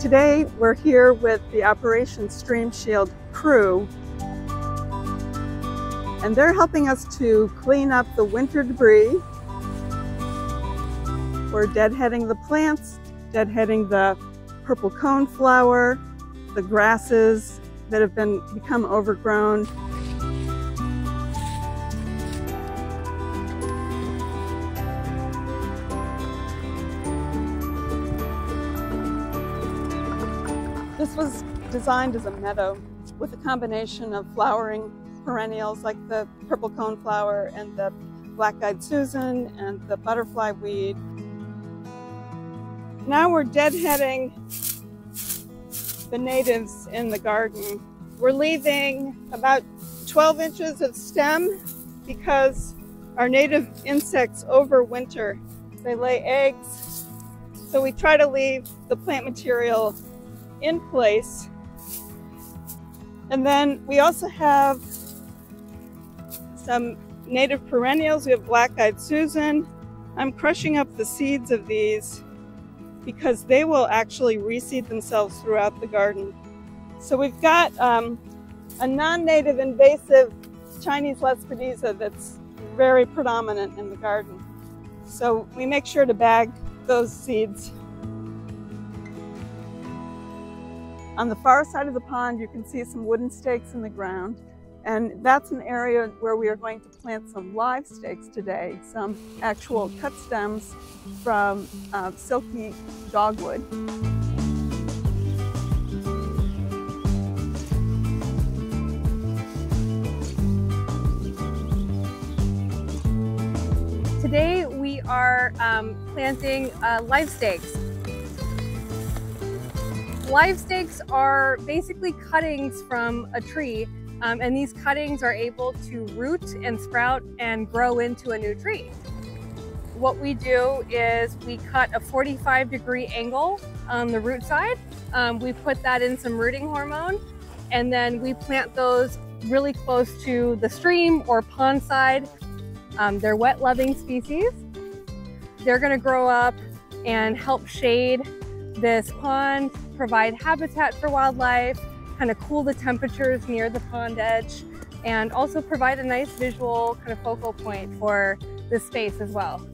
Today we're here with the Operation Stream Shield crew and they're helping us to clean up the winter debris. We're deadheading the plants, deadheading the purple coneflower, the grasses that have been become overgrown. This was designed as a meadow with a combination of flowering perennials like the purple coneflower and the black-eyed Susan and the butterfly weed. Now we're deadheading the natives in the garden. We're leaving about 12 inches of stem because our native insects overwinter. They lay eggs, so we try to leave the plant material in place. And then we also have some native perennials. We have black-eyed Susan. I'm crushing up the seeds of these because they will actually reseed themselves throughout the garden. So we've got um, a non-native invasive Chinese Lespedeza that's very predominant in the garden. So we make sure to bag those seeds On the far side of the pond, you can see some wooden stakes in the ground. And that's an area where we are going to plant some live stakes today, some actual cut stems from uh, silky dogwood. Today we are um, planting uh, live stakes Live stakes are basically cuttings from a tree, um, and these cuttings are able to root and sprout and grow into a new tree. What we do is we cut a 45 degree angle on the root side. Um, we put that in some rooting hormone, and then we plant those really close to the stream or pond side. Um, they're wet loving species. They're gonna grow up and help shade this pond, provide habitat for wildlife, kind of cool the temperatures near the pond edge, and also provide a nice visual kind of focal point for this space as well.